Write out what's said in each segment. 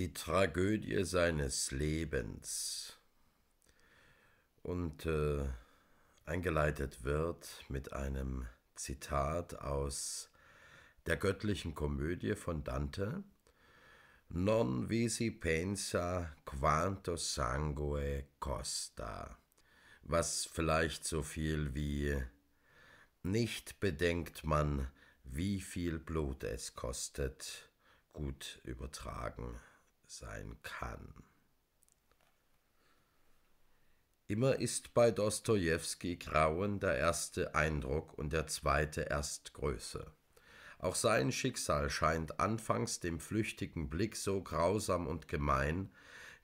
die Tragödie seines Lebens. Und äh, eingeleitet wird mit einem Zitat aus der göttlichen Komödie von Dante. Non visi pensa quanto sangue costa, was vielleicht so viel wie nicht bedenkt man, wie viel Blut es kostet, gut übertragen sein kann. Immer ist bei Dostojewski Grauen der erste Eindruck und der zweite erst Größe. Auch sein Schicksal scheint anfangs dem flüchtigen Blick so grausam und gemein,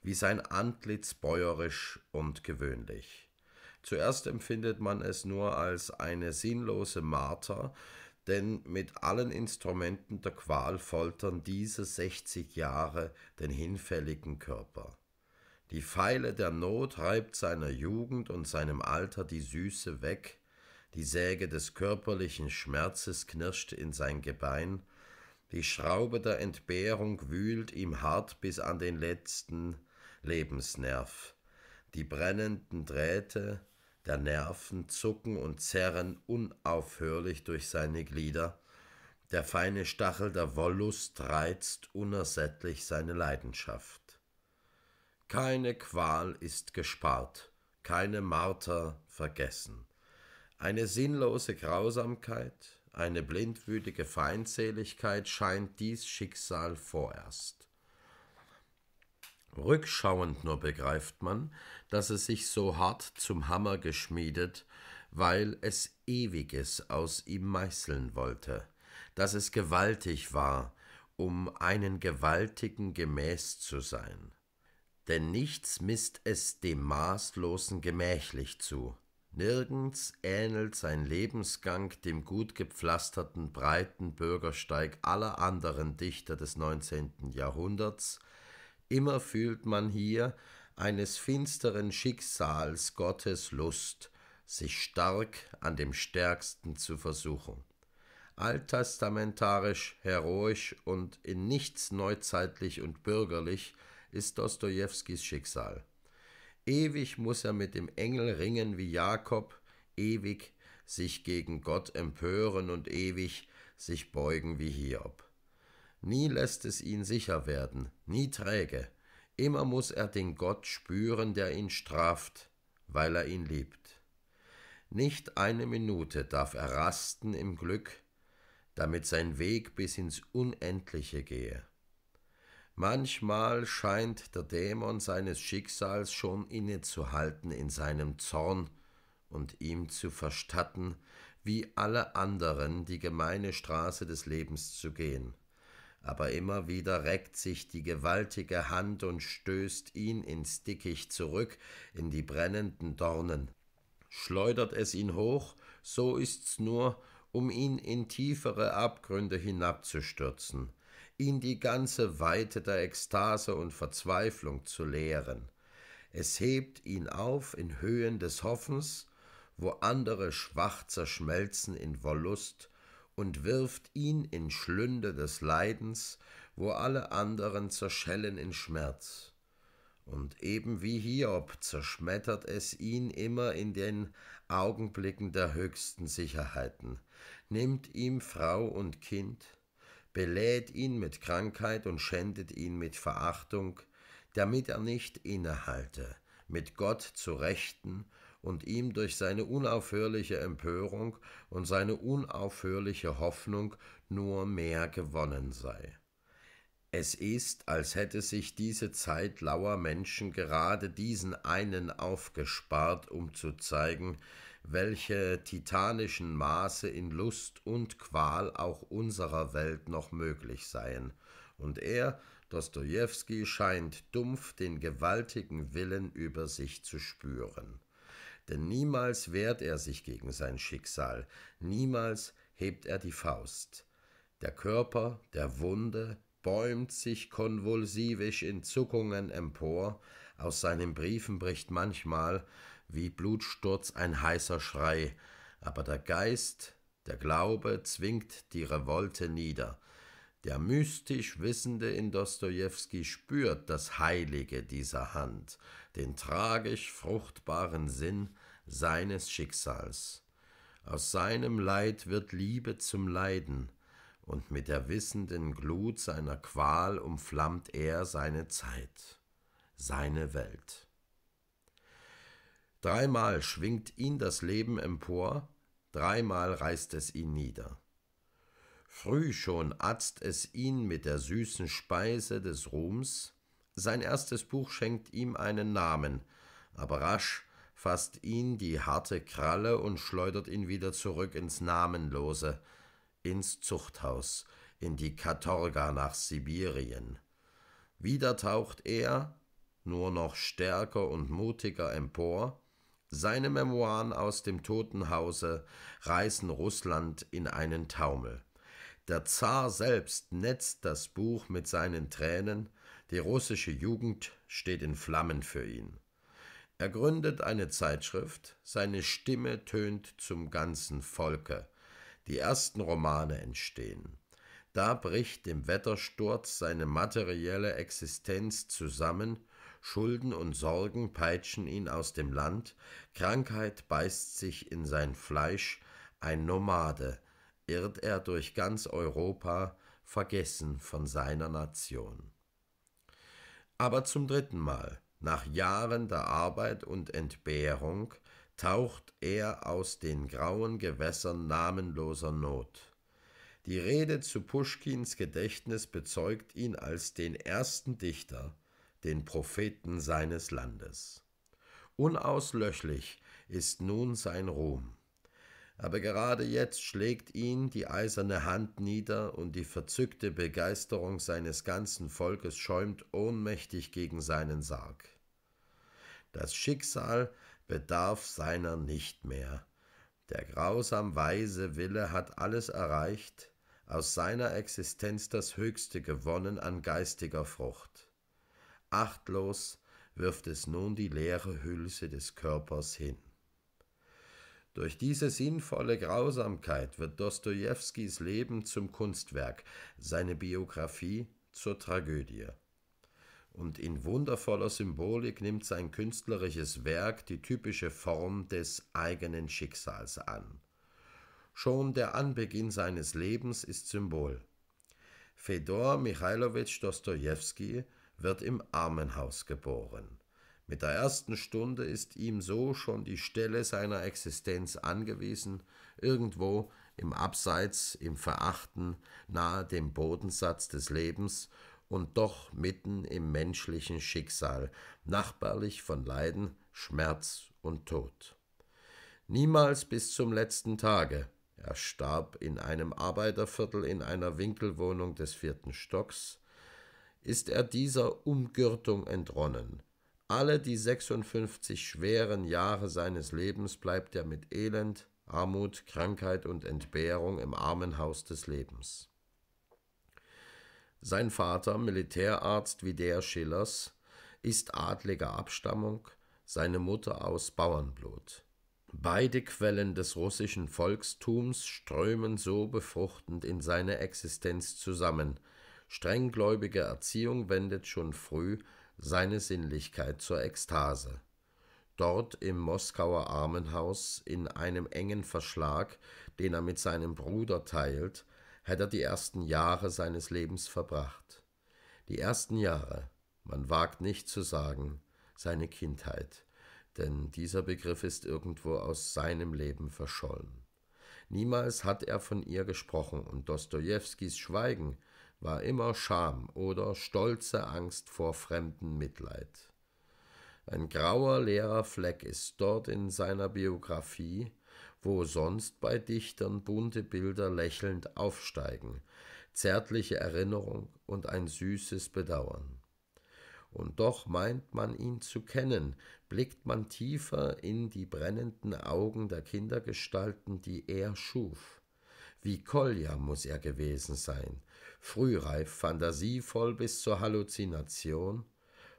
wie sein Antlitz bäuerisch und gewöhnlich. Zuerst empfindet man es nur als eine sinnlose Marter, denn mit allen Instrumenten der Qual foltern diese 60 Jahre den hinfälligen Körper. Die Pfeile der Not reibt seiner Jugend und seinem Alter die Süße weg, die Säge des körperlichen Schmerzes knirscht in sein Gebein, die Schraube der Entbehrung wühlt ihm hart bis an den letzten Lebensnerv, die brennenden Drähte, der Nerven zucken und zerren unaufhörlich durch seine Glieder, der feine Stachel der Wollust reizt unersättlich seine Leidenschaft. Keine Qual ist gespart, keine Marter vergessen. Eine sinnlose Grausamkeit, eine blindwütige Feindseligkeit scheint dies Schicksal vorerst. Rückschauend nur begreift man, dass es sich so hart zum Hammer geschmiedet, weil es Ewiges aus ihm meißeln wollte, dass es gewaltig war, um einen Gewaltigen gemäß zu sein. Denn nichts misst es dem Maßlosen gemächlich zu, nirgends ähnelt sein Lebensgang dem gut gepflasterten breiten Bürgersteig aller anderen Dichter des neunzehnten Jahrhunderts, Immer fühlt man hier eines finsteren Schicksals Gottes Lust, sich stark an dem Stärksten zu versuchen. Alttestamentarisch, heroisch und in nichts neuzeitlich und bürgerlich ist Dostojewskis Schicksal. Ewig muss er mit dem Engel ringen wie Jakob, ewig sich gegen Gott empören und ewig sich beugen wie Hiob. Nie lässt es ihn sicher werden, nie träge. Immer muss er den Gott spüren, der ihn straft, weil er ihn liebt. Nicht eine Minute darf er rasten im Glück, damit sein Weg bis ins Unendliche gehe. Manchmal scheint der Dämon seines Schicksals schon innezuhalten in seinem Zorn und ihm zu verstatten, wie alle anderen die gemeine Straße des Lebens zu gehen aber immer wieder reckt sich die gewaltige Hand und stößt ihn ins Dickicht zurück in die brennenden Dornen. Schleudert es ihn hoch, so ist's nur, um ihn in tiefere Abgründe hinabzustürzen, ihn die ganze Weite der Ekstase und Verzweiflung zu lehren. Es hebt ihn auf in Höhen des Hoffens, wo andere schwach zerschmelzen in Wollust, und wirft ihn in Schlünde des Leidens, wo alle anderen zerschellen in Schmerz. Und eben wie Hiob zerschmettert es ihn immer in den Augenblicken der höchsten Sicherheiten, nimmt ihm Frau und Kind, belädt ihn mit Krankheit und schändet ihn mit Verachtung, damit er nicht innehalte, mit Gott zu rechten und ihm durch seine unaufhörliche Empörung und seine unaufhörliche Hoffnung nur mehr gewonnen sei. Es ist, als hätte sich diese Zeit lauer Menschen gerade diesen einen aufgespart, um zu zeigen, welche titanischen Maße in Lust und Qual auch unserer Welt noch möglich seien, und er, Dostojewski, scheint dumpf den gewaltigen Willen über sich zu spüren denn niemals wehrt er sich gegen sein Schicksal, niemals hebt er die Faust. Der Körper der Wunde bäumt sich konvulsivisch in Zuckungen empor, aus seinen Briefen bricht manchmal wie Blutsturz ein heißer Schrei, aber der Geist, der Glaube zwingt die Revolte nieder, Der mystisch Wissende in Dostojewski spürt das Heilige dieser Hand, den tragisch fruchtbaren Sinn seines Schicksals. Aus seinem Leid wird Liebe zum Leiden, und mit der wissenden Glut seiner Qual umflammt er seine Zeit, seine Welt. Dreimal schwingt ihn das Leben empor, dreimal reißt es ihn nieder. Früh schon atzt es ihn mit der süßen Speise des Ruhms, sein erstes Buch schenkt ihm einen Namen, aber rasch fasst ihn die harte Kralle und schleudert ihn wieder zurück ins Namenlose, ins Zuchthaus, in die Katorga nach Sibirien. Wieder taucht er, nur noch stärker und mutiger empor, seine Memoiren aus dem Totenhause reißen Russland in einen Taumel. Der Zar selbst netzt das Buch mit seinen Tränen, die russische Jugend steht in Flammen für ihn. Er gründet eine Zeitschrift, seine Stimme tönt zum ganzen Volke. Die ersten Romane entstehen. Da bricht dem Wettersturz seine materielle Existenz zusammen, Schulden und Sorgen peitschen ihn aus dem Land, Krankheit beißt sich in sein Fleisch, ein Nomade, irrt er durch ganz Europa, vergessen von seiner Nation. Aber zum dritten Mal, nach Jahren der Arbeit und Entbehrung, taucht er aus den grauen Gewässern namenloser Not. Die Rede zu Puschkins Gedächtnis bezeugt ihn als den ersten Dichter, den Propheten seines Landes. Unauslöschlich ist nun sein Ruhm. Aber gerade jetzt schlägt ihn die eiserne Hand nieder und die verzückte Begeisterung seines ganzen Volkes schäumt ohnmächtig gegen seinen Sarg. Das Schicksal bedarf seiner nicht mehr. Der grausam weise Wille hat alles erreicht, aus seiner Existenz das Höchste gewonnen an geistiger Frucht. Achtlos wirft es nun die leere Hülse des Körpers hin. Durch diese sinnvolle Grausamkeit wird Dostojewskis Leben zum Kunstwerk, seine Biografie zur Tragödie. Und in wundervoller Symbolik nimmt sein künstlerisches Werk die typische Form des eigenen Schicksals an. Schon der Anbeginn seines Lebens ist Symbol. Fedor Michailowitsch Dostojewski wird im Armenhaus geboren. Mit der ersten Stunde ist ihm so schon die Stelle seiner Existenz angewiesen, irgendwo im Abseits, im Verachten, nahe dem Bodensatz des Lebens und doch mitten im menschlichen Schicksal, nachbarlich von Leiden, Schmerz und Tod. Niemals bis zum letzten Tage, er starb in einem Arbeiterviertel in einer Winkelwohnung des vierten Stocks, ist er dieser Umgürtung entronnen, alle die 56 schweren Jahre seines Lebens bleibt er mit Elend, Armut, Krankheit und Entbehrung im Armenhaus des Lebens. Sein Vater, Militärarzt wie der Schillers, ist adliger Abstammung, seine Mutter aus Bauernblut. Beide Quellen des russischen Volkstums strömen so befruchtend in seine Existenz zusammen. Strenggläubige Erziehung wendet schon früh seine Sinnlichkeit zur Ekstase. Dort im Moskauer Armenhaus, in einem engen Verschlag, den er mit seinem Bruder teilt, hat er die ersten Jahre seines Lebens verbracht. Die ersten Jahre, man wagt nicht zu sagen, seine Kindheit, denn dieser Begriff ist irgendwo aus seinem Leben verschollen. Niemals hat er von ihr gesprochen, und Dostojewskis Schweigen war immer Scham oder stolze Angst vor fremdem Mitleid. Ein grauer, leerer Fleck ist dort in seiner Biografie, wo sonst bei Dichtern bunte Bilder lächelnd aufsteigen, zärtliche Erinnerung und ein süßes Bedauern. Und doch meint man ihn zu kennen, blickt man tiefer in die brennenden Augen der Kindergestalten, die er schuf. Wie Kolja muss er gewesen sein, frühreif, fantasievoll bis zur Halluzination,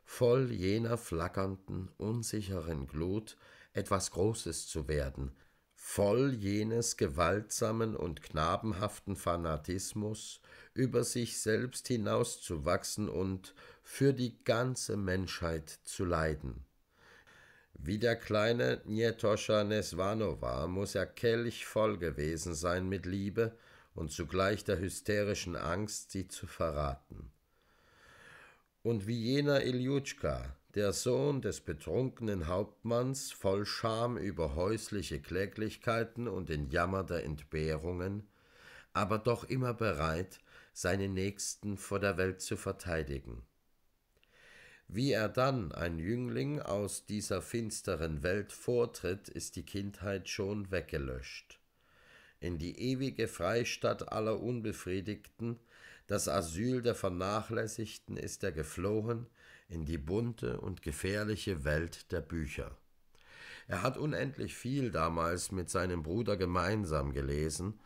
voll jener flackernden, unsicheren Glut, etwas Großes zu werden, voll jenes gewaltsamen und knabenhaften Fanatismus, über sich selbst hinauszuwachsen und für die ganze Menschheit zu leiden. Wie der kleine Nietoscha Nesvanova muss er kelchvoll gewesen sein mit Liebe und zugleich der hysterischen Angst, sie zu verraten. Und wie jener Iljutschka, der Sohn des betrunkenen Hauptmanns, voll Scham über häusliche Kläglichkeiten und den Jammer der Entbehrungen, aber doch immer bereit, seine Nächsten vor der Welt zu verteidigen. Wie er dann, ein Jüngling, aus dieser finsteren Welt vortritt, ist die Kindheit schon weggelöscht. In die ewige Freistatt aller Unbefriedigten, das Asyl der Vernachlässigten ist er geflohen in die bunte und gefährliche Welt der Bücher. Er hat unendlich viel damals mit seinem Bruder gemeinsam gelesen,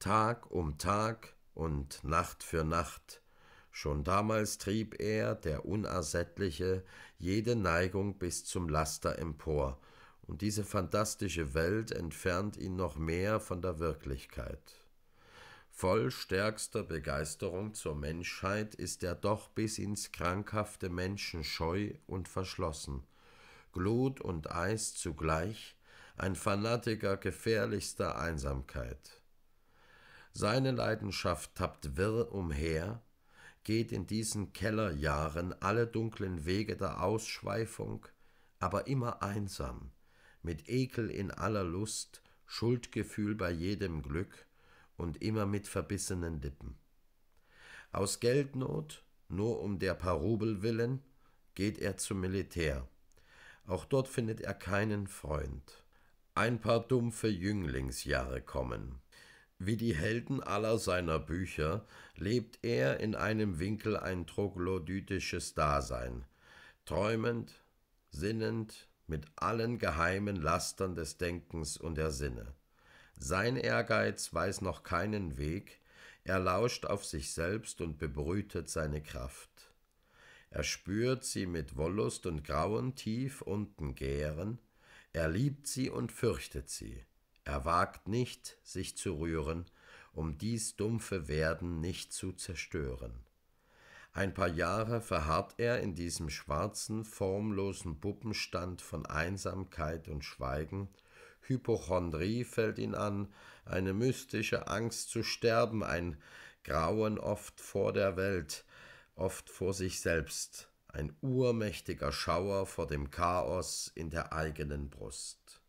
Tag um Tag und Nacht für Nacht. Schon damals trieb er, der Unersättliche, jede Neigung bis zum Laster empor, und diese fantastische Welt entfernt ihn noch mehr von der Wirklichkeit. Voll stärkster Begeisterung zur Menschheit ist er doch bis ins krankhafte Menschen scheu und verschlossen, Glut und Eis zugleich, ein Fanatiker gefährlichster Einsamkeit. Seine Leidenschaft tappt wirr umher, geht in diesen Kellerjahren alle dunklen Wege der Ausschweifung, aber immer einsam, mit Ekel in aller Lust, Schuldgefühl bei jedem Glück und immer mit verbissenen Lippen. Aus Geldnot, nur um der paar Rubel willen, geht er zum Militär. Auch dort findet er keinen Freund. Ein paar dumpfe Jünglingsjahre kommen. Wie die Helden aller seiner Bücher lebt er in einem Winkel ein troglodytisches Dasein, träumend, sinnend, mit allen geheimen Lastern des Denkens und der Sinne. Sein Ehrgeiz weiß noch keinen Weg, er lauscht auf sich selbst und bebrütet seine Kraft. Er spürt sie mit Wollust und Grauen tief unten gären, er liebt sie und fürchtet sie, er wagt nicht, sich zu rühren, um dies dumpfe Werden nicht zu zerstören. Ein paar Jahre verharrt er in diesem schwarzen, formlosen Puppenstand von Einsamkeit und Schweigen, Hypochondrie fällt ihn an, eine mystische Angst zu sterben, ein Grauen oft vor der Welt, oft vor sich selbst, ein urmächtiger Schauer vor dem Chaos in der eigenen Brust.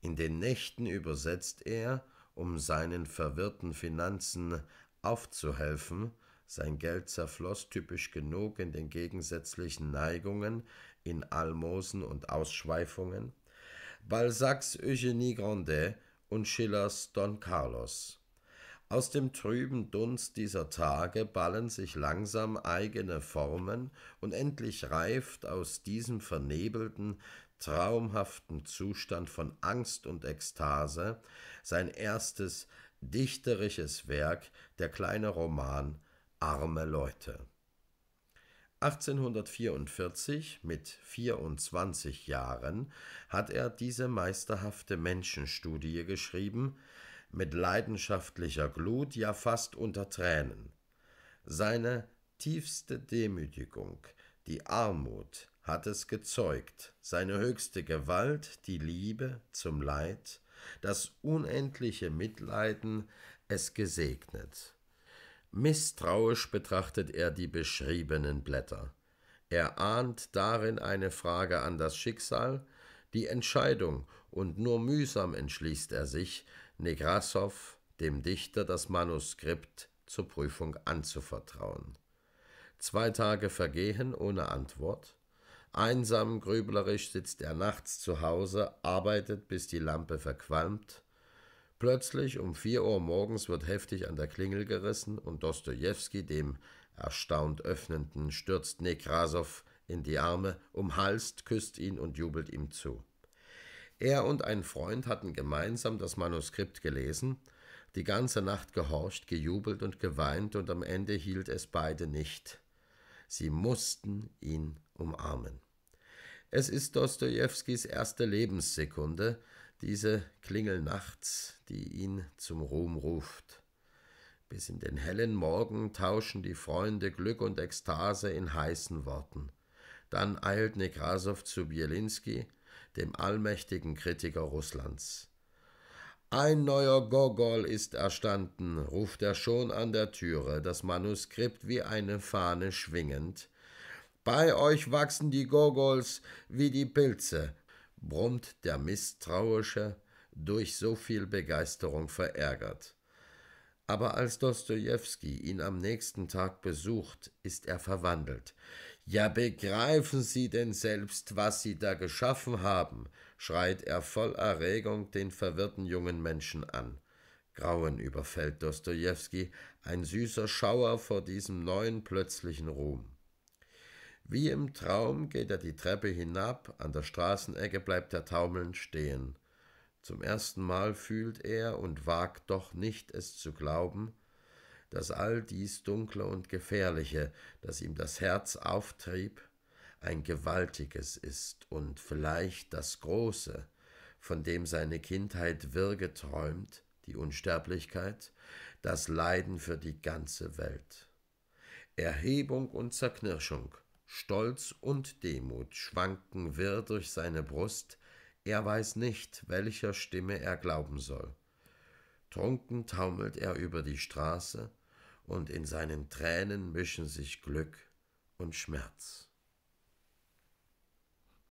In den Nächten übersetzt er, um seinen verwirrten Finanzen aufzuhelfen, sein Geld zerfloss typisch genug in den gegensätzlichen Neigungen, in Almosen und Ausschweifungen, Balzacs Eugénie Grandet und Schillers Don Carlos. Aus dem trüben Dunst dieser Tage ballen sich langsam eigene Formen, und endlich reift aus diesem vernebelten, traumhaften Zustand von Angst und Ekstase sein erstes dichterisches Werk, der kleine Roman Arme Leute. 1844, mit 24 Jahren, hat er diese meisterhafte Menschenstudie geschrieben, mit leidenschaftlicher Glut, ja fast unter Tränen. Seine tiefste Demütigung, die Armut, hat es gezeugt, seine höchste Gewalt, die Liebe zum Leid, das unendliche Mitleiden, es gesegnet. Misstrauisch betrachtet er die beschriebenen Blätter. Er ahnt darin eine Frage an das Schicksal, die Entscheidung, und nur mühsam entschließt er sich, Negrassow, dem Dichter, das Manuskript zur Prüfung anzuvertrauen. Zwei Tage vergehen ohne Antwort. Einsam grüblerisch sitzt er nachts zu Hause, arbeitet, bis die Lampe verqualmt, Plötzlich um vier Uhr morgens wird heftig an der Klingel gerissen und Dostojewski, dem erstaunt Öffnenden, stürzt Nekrasow in die Arme, umhalst, küsst ihn und jubelt ihm zu. Er und ein Freund hatten gemeinsam das Manuskript gelesen, die ganze Nacht gehorcht, gejubelt und geweint, und am Ende hielt es beide nicht. Sie mussten ihn umarmen. Es ist Dostojewskis erste Lebenssekunde, diese Klingel nachts, die ihn zum Ruhm ruft. Bis in den hellen Morgen tauschen die Freunde Glück und Ekstase in heißen Worten. Dann eilt Nekrasow zu Bielinski, dem allmächtigen Kritiker Russlands. Ein neuer Gogol ist erstanden, ruft er schon an der Türe, das Manuskript wie eine Fahne schwingend. Bei euch wachsen die Gogols wie die Pilze, brummt der Misstrauische, durch so viel Begeisterung verärgert. Aber als Dostojewski ihn am nächsten Tag besucht, ist er verwandelt. Ja, begreifen Sie denn selbst, was Sie da geschaffen haben, schreit er voll Erregung den verwirrten jungen Menschen an. Grauen überfällt Dostojewski, ein süßer Schauer vor diesem neuen plötzlichen Ruhm. Wie im Traum geht er die Treppe hinab, an der Straßenecke bleibt er taumelnd stehen. Zum ersten Mal fühlt er und wagt doch nicht es zu glauben, dass all dies Dunkle und Gefährliche, das ihm das Herz auftrieb, ein gewaltiges ist und vielleicht das Große, von dem seine Kindheit wirr geträumt, die Unsterblichkeit, das Leiden für die ganze Welt. Erhebung und Zerknirschung, Stolz und Demut schwanken wirr durch seine Brust, er weiß nicht, welcher Stimme er glauben soll. Trunken taumelt er über die Straße, und in seinen Tränen mischen sich Glück und Schmerz.